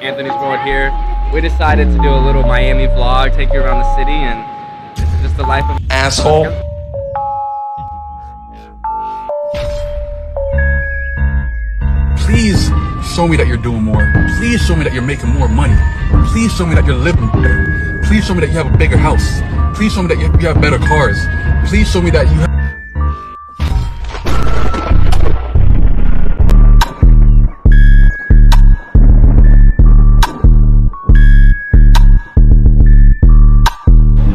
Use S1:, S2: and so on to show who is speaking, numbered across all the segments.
S1: Anthony's World here. We decided to do a little Miami vlog, take you around the city, and this is just the life of
S2: Asshole.
S3: Please show me that you're doing more. Please show me that you're making more money. Please show me that you're living better. Please show me that you have a bigger house. Please show me that you have better cars. Please show me that you have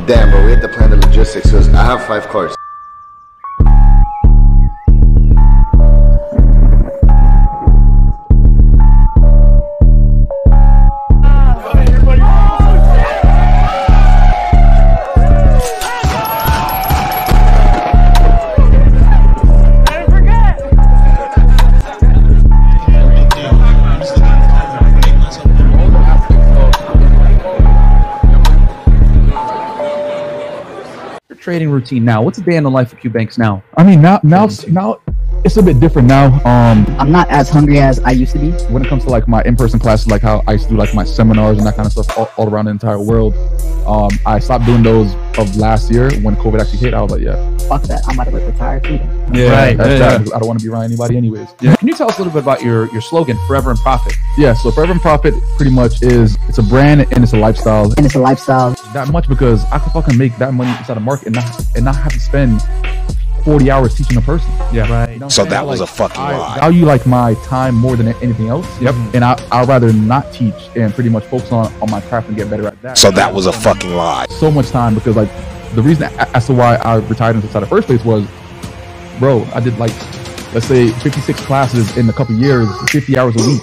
S4: Damn, bro, we have to plan the logistics because I have five cars.
S5: Trading routine now? What's a day in the life of Cue Banks now?
S6: I mean, now now now it's a bit different now. Um,
S7: I'm not as hungry as I used to be.
S6: when it comes to like my in-person classes, like how I used to do like my seminars and that kind of stuff all, all around the entire world. Um, I stopped doing those of last year when COVID actually hit. I was like, yeah,
S7: Fuck that. I'm about to retire too. then.
S6: yeah,
S5: Right,
S6: that's
S5: yeah,
S6: that,
S5: yeah.
S6: I don't want to be around anybody anyways.
S5: Can you tell us a little bit about your, your slogan, Forever In Profit?
S6: Yeah, so Forever In Profit pretty much is it's a brand and it's a lifestyle.
S7: And it's a lifestyle.
S6: That much because I could fucking make that money inside the market and not and not have to spend forty hours teaching a person.
S5: Yeah. Right.
S6: You know
S2: So
S6: saying?
S2: that was a
S6: Like,
S2: fucking
S6: I
S2: lie.
S6: value like my time more than anything else.
S5: Yep. Mm-hmm.
S6: And I I'd rather not teach and pretty much focus on on my craft and get better at that.
S2: So that was a fucking lie.
S6: so much time because like the reason a- as to why I retired in the first place was, bro, I did like let's say 56 classes in a couple years, 50 hours a week.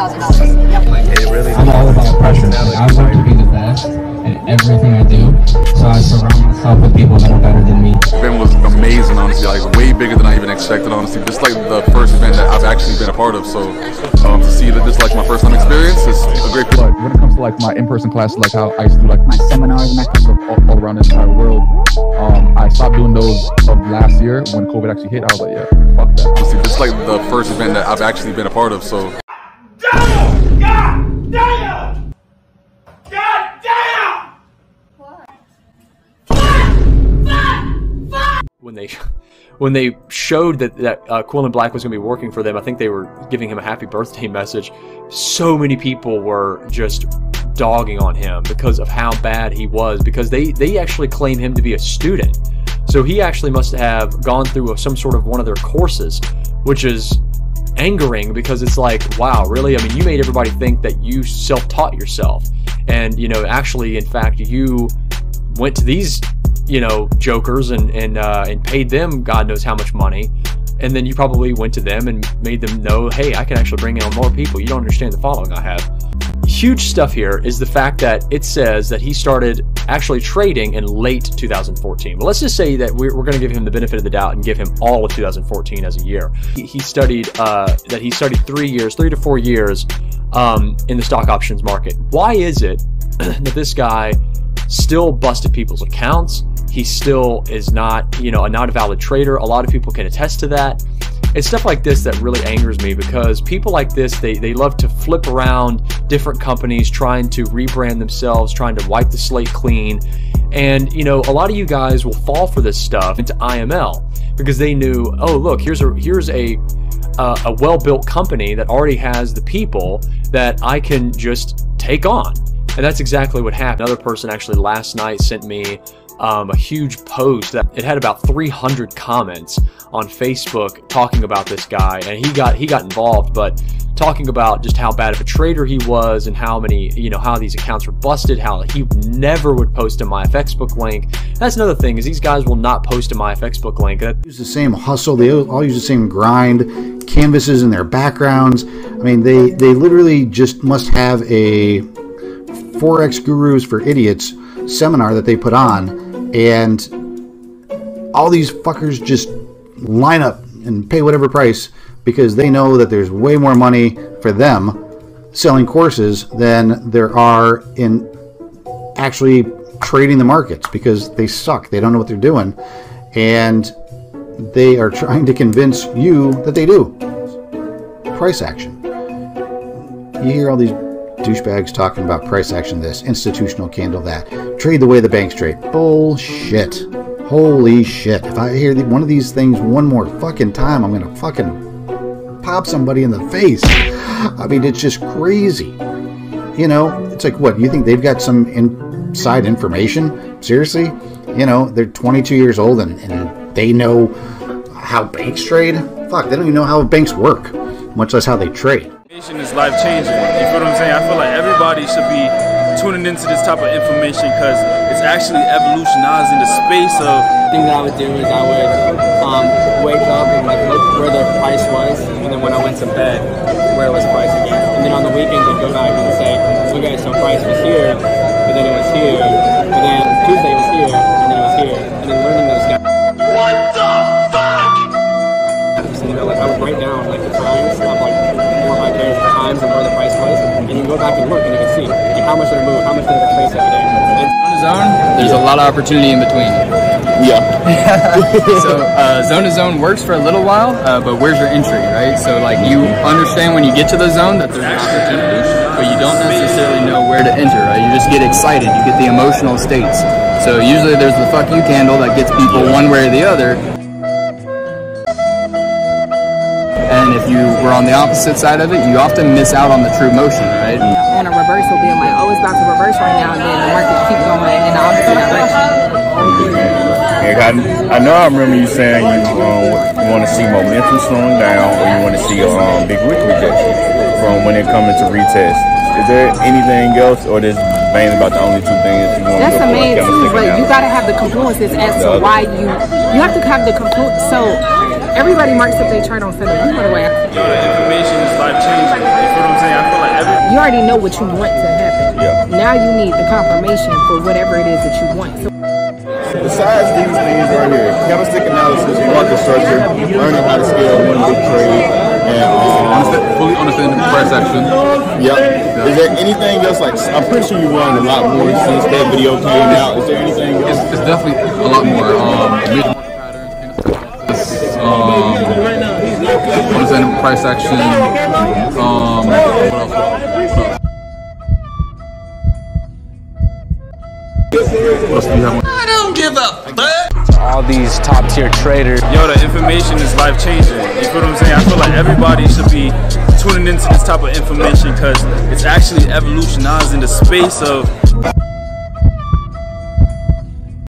S8: Thousand dollars. Yep.
S9: I'm all about pressure. Like, I want to be the best at everything I do, so I surround myself with people that are better than me.
S3: event was amazing, honestly. Like way bigger than I even expected, honestly. Just like the first event that I've actually been a part of. So um, to see that this is like my first time experience is a great feeling.
S6: But when it comes to like my in-person classes, like how I used to do like
S7: My seminars and that kind of
S6: stuff all, all around the entire world, um, I stopped doing those of last year when COVID actually hit. I was like, yeah, fuck that.
S3: Honestly, this is like the first event that I've actually been a part of. So
S10: when they when they showed that that uh, Quillen Black was going to be working for them, I think they were giving him a happy birthday message. So many people were just dogging on him because of how bad he was. Because they they actually claim him to be a student, so he actually must have gone through some sort of one of their courses, which is angering because it's like, wow, really? I mean, you made everybody think that you self-taught yourself, and you know, actually, in fact, you went to these you know jokers and and uh, and paid them God knows how much money, and then you probably went to them and made them know, hey, I can actually bring in more people. You don't understand the following I have. Huge stuff here is the fact that it says that he started actually trading in late 2014. But let's just say that we're, we're going to give him the benefit of the doubt and give him all of 2014 as a year. He, he studied uh, that he studied three years, three to four years um, in the stock options market. Why is it that this guy still busted people's accounts? He still is not, you know, not a valid trader. A lot of people can attest to that. It's stuff like this that really angers me because people like this, they, they love to flip around different companies, trying to rebrand themselves, trying to wipe the slate clean. And, you know, a lot of you guys will fall for this stuff into IML because they knew, oh, look, here's a, here's a, uh, a well-built company that already has the people that I can just take on. And that's exactly what happened. Another person actually last night sent me um, a huge post that it had about 300 comments on Facebook talking about this guy, and he got he got involved. But talking about just how bad of a trader he was and how many, you know, how these accounts were busted, how he never would post a Myfxbook link. That's another thing is these guys will not post a Myfxbook link. That,
S2: use the same hustle. They all use the same grind, canvases in their backgrounds. I mean, they they literally just must have a forex gurus for idiots seminar that they put on, and all these fuckers just line up and pay whatever price because they know that there's way more money for them selling courses than there are in actually trading the markets because they suck. They don't know what they're doing. And they are trying to convince you that they do. Price action. You hear all these douchebags talking about price action this, institutional candle that, trade the way the banks trade. Bullshit. Holy shit. If I hear one of these things one more fucking time, I'm to fucking pop somebody in the face. I mean, it's just crazy. You know, it's like, what? You think they've got some inside information? Seriously? You know, they're 22 years old and, and they know how banks trade? Fuck, they don't even know how banks work, much less how they trade.
S11: Is life changing. You feel what I'm saying? I feel like everybody should be tuning into this type of information because it's actually evolutionizing the space of.
S1: The thing that I would do is I would um, wake up and like look where the price was, and then when I went to bed, where it was price again. And then on the weekends, I'd go back and say, okay, so price was here, but then it was here, but then Tuesday was here, and then it was here, and then learning those guys. What the fuck? So, you know, like I would write down like the times of like go back and look and you can see how much did it move, how much did it retrace every day. And
S12: On the zone, there's a lot of opportunity in between.
S13: Yeah.
S12: so uh, zone to zone works for a little while, uh, but where's your entry, right? So like you understand when you get to the zone that there's an opportunity, but you don't necessarily know where to enter, right? You just get excited, you get the emotional states. So usually there's the fuck you candle that gets people one way or the other. And if you were on the opposite side of it, you often miss out on the true motion, right?
S14: On a reversal being like, oh, it's about to reverse right now, and then the market keep going in the opposite direction.
S13: I, I know I remember you saying you, you want to see momentum slowing down or you want to see a um, big wick rejection from when it comes to retest. Is there anything else or this mainly about the only two things that you want
S14: That's
S13: to
S14: the
S13: go
S14: main
S13: for?
S14: two, but you gotta have the confluences as to why you you have to have the confluence. So everybody marks up their chart on Sunday. You know the way. I-
S11: Yo, the information is life changing. You feel what I'm saying? I feel like every.
S14: You already know what you want to happen.
S13: Yeah.
S14: Now you need the confirmation for whatever it is that you want. So
S13: Besides these things right here, candlestick analysis, market structure, learning how to scale one big trade, and um,
S6: fully understanding the price action.
S13: Yep. Is there anything else? Like I'm pretty sure you learned a lot more since that video came out. Is there anything else?
S6: It's, it's definitely a lot more. Um, major market patterns, um, understanding price action. Um, what else? What else? What else do you have?
S11: I don't give a fuck.
S1: All these top tier traders.
S11: Yo, the information is life changing. You feel what I'm saying? I feel like everybody should be tuning into this type of information because it's actually evolutionizing the space of